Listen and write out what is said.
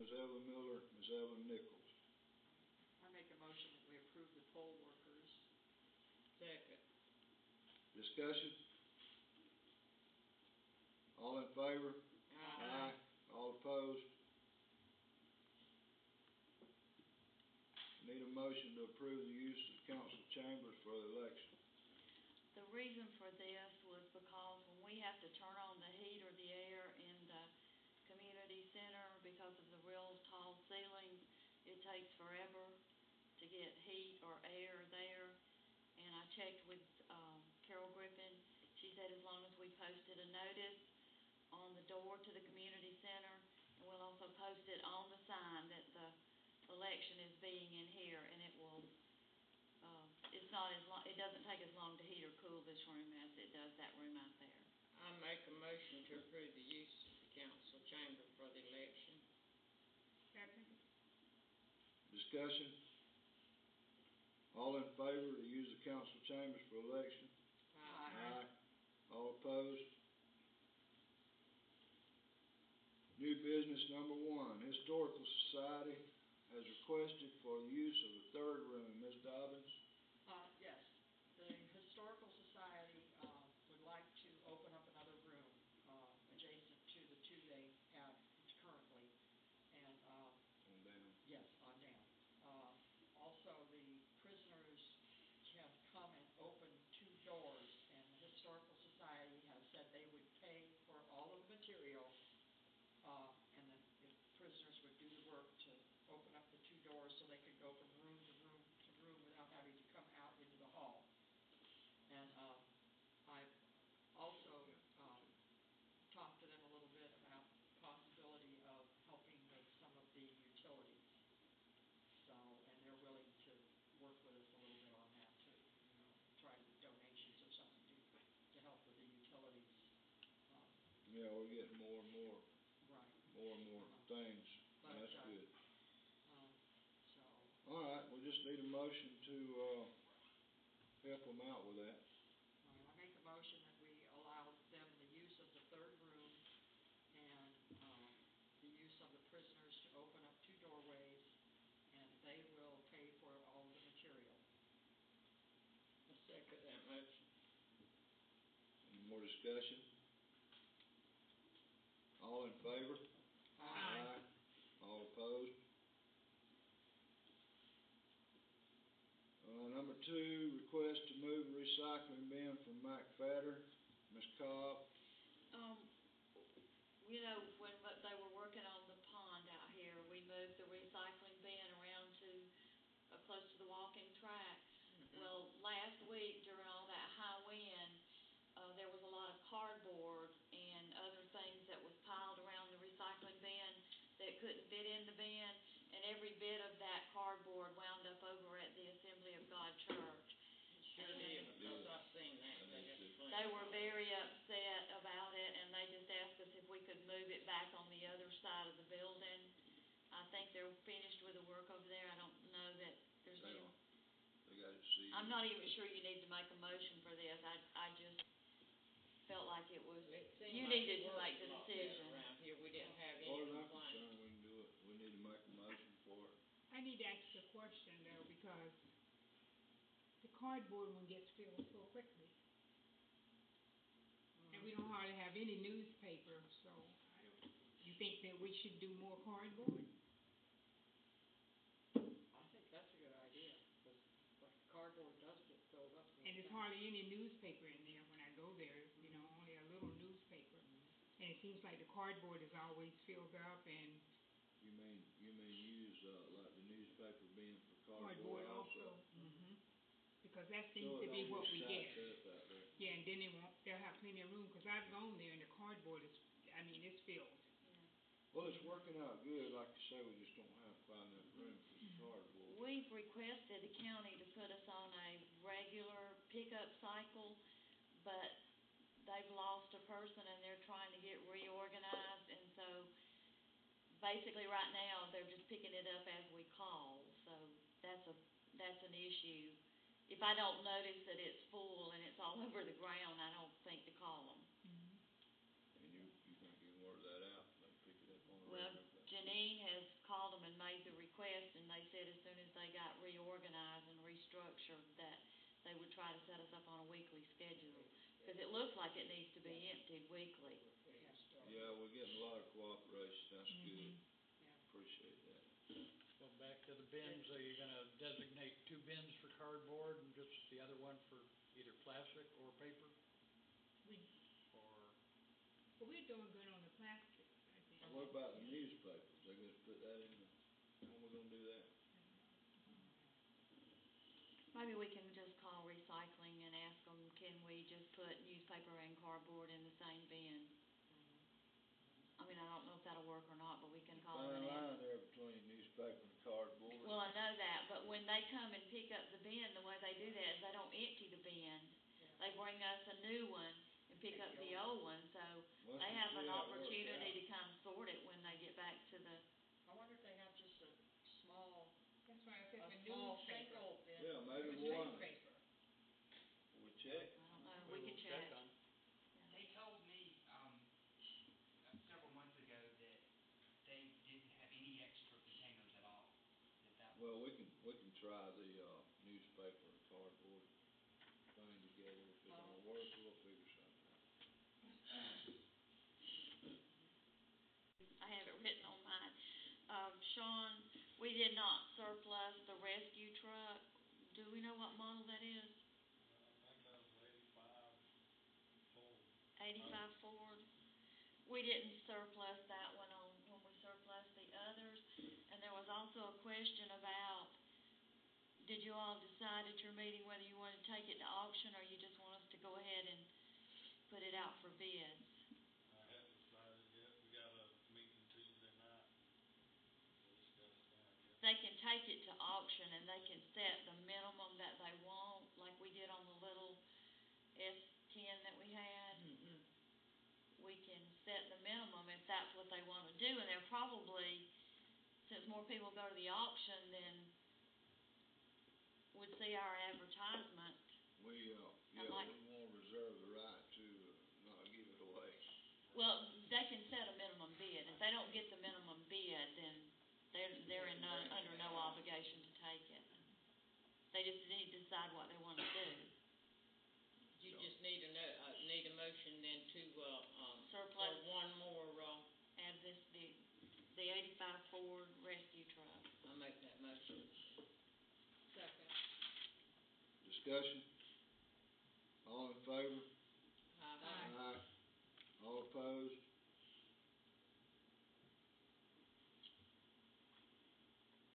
Ms. Evan Miller, Ms. Evan Nichols. I make a motion that we approve the poll workers. Second. Discussion? All in favor? Aye. All opposed? Need a motion to approve the use of council chambers for the election. The reason for this was because when we have to turn on the heat or the air in the community center because of the takes forever to get heat or air there. And I checked with, um, Carol Griffin, she said as long as we posted a notice on the door to the community center, and we'll also post it on the sign that the election is being in here, and it will, uh, it's not as long, it doesn't take as long to heat or cool this room as it does that room out there. I make a motion to approve the use of the council chamber for the election. Second. Discussion? All in favor to use the council chambers for election? Aye. All opposed? New business number one, Historical Society has requested for the use of the third room. Ms. Dobbins? Uh, yes, the Historical Society, uh, would like to open up another room, uh, adjacent to the two they have currently. And, uh, On down. yes, on down. Uh, also, the prisoners can come and open two doors, and the Historical Society has said they would pay for all of the material, uh, and then the prisoners would do the work to open up the two doors so they could go from room to room to having to come out into the hall. And, uh, I've also, um, talked to them a little bit about possibility of helping with some of the utilities. So, and they're willing to work with us a little bit on that too, you know, try to get donations or something to, to help with the utilities. Um, Yeah, we're getting more and more, right, more and more things. But, That's uh, good. um, so, All right, we just need a motion to, uh, help them out with that. I make a motion that we allow them the use of the third room and, um, the use of the prisoners to open up two doorways, and they will pay for all the material. I second that motion. Any more discussion? All in favor? Aye. All opposed? Uh, number two, request to move recycling bin from Mike Fatter. Ms. Cobb, Um, you know, when they were working on the pond out here, we moved the recycling bin around to, uh, close to the walking track. Well, last week during all that high wind, uh, there was a lot of cardboard and other things that was piled around the recycling bin that couldn't fit in the bin, and every bit of that cardboard wound up over at the Assembly of God Church. Sure did, because I've seen that, they had They were very upset about it, and they just asked us if we could move it back on the other side of the building. I think they're finished with the work over there, I don't know that there's they any, don't, they got it sealed. I'm not even sure you need to make a motion for this, I, I just felt like it was, It seemed you like needed it to worked make the a lot better decision. Around here, we didn't have As any far as I'm complaints. concerned, we can do it, we need to make a motion for it. I need to ask a question though, because the cardboard one gets filled so quickly. And we don't hardly have any newspaper, so you think that we should do more cardboard? I think that's a good idea, because cardboard does get filled up. And there's hardly any newspaper in there when I go there, you know, only a little newspaper. And it seems like the cardboard is always filled up and You mean, you mean use, uh, like the newspaper bin for cardboard cardboard also? also. Because that seems it to be what we get. up out there. Yeah, and then they won't, they'll have plenty of room, because I've gone there and the cardboard is, I mean, it's filled. Well, it's working out good, like you say, we just don't have quite enough room for the Mm-hmm. cardboard. We've requested the county to put us on a regular pickup cycle, but they've lost a person and they're trying to get reorganized, and so basically right now, they're just picking it up as we call, so that's a, that's an issue if I don't notice that it's full and it's all over the ground, I don't think to call them. Mm-hmm. And you, you think you can work that out, like pick it up on the Well, Janine has called them and made the request, and they said as soon as they got reorganized and restructured that they would try to set us up on a weekly schedule, because it looks like it needs to be emptied weekly. Yeah, we're getting a lot of cooperation, that's mm-hmm. good. Yeah. Appreciate that. So back to the bins, are you gonna designate two bins for cardboard and just the other one for either plastic or paper? We, Or, but we're doing good on the plastic, I think. And what about the newspapers, they gonna put that in the, when we gonna do that? Maybe we can just call recycling and ask them, can we just put newspaper and cardboard in the same bin? I mean, I don't know if that'll work or not, but we can call them Fine and ask. line there between newspaper and cardboard. Well, I know that, but when they come and pick up the bin, the way they do that is they don't empty the bin. They bring us a new one and pick up the old one, so Once they we have see an how it works opportunity out. to come sort it when they get back to the, I wonder if they have just a small, That's why I a said the small newspaper. single bin. Yeah, maybe The one, newspaper. we check. I don't know, we we will could check check. on. They told me, um, uh, several months ago that they didn't have any extra containers at all, that that was. Well, we can, we can try the, uh, newspaper and cardboard thing together, if it don't work, we'll figure something. I have it written on mine. Um, Sean, we did not surplus the rescue truck. Do we know what model that is? Eighty-five Ford. We didn't surplus that one on, when we surplus the others. And there was also a question did you all decide at your meeting whether you wanted to take it to auction or you just want us to go ahead and put it out for bids? I haven't decided yet, we got a meeting Tuesday night. We'll discuss that, yeah. they can take it to auction and they can set the minimum that they want, like we did on the little S ten that we had. Mm-hmm. We can set the minimum if that's what they wanna do, and they're probably, since more people go to the auction, then would see our advertisement. We, uh, yeah, like- we wanna reserve the right to uh, not give it away. Well, they can set a minimum bid, if they don't get the minimum bid, then they're, they're in no, under no obligation to take it. They just need to decide what they wanna do. You just need a no, uh, need a motion then to, uh, um, for Surplus. one more, uh, add this, the, the eighty-five Ford rescue truck. I'll make that motion. Second. Discussion? All in favor?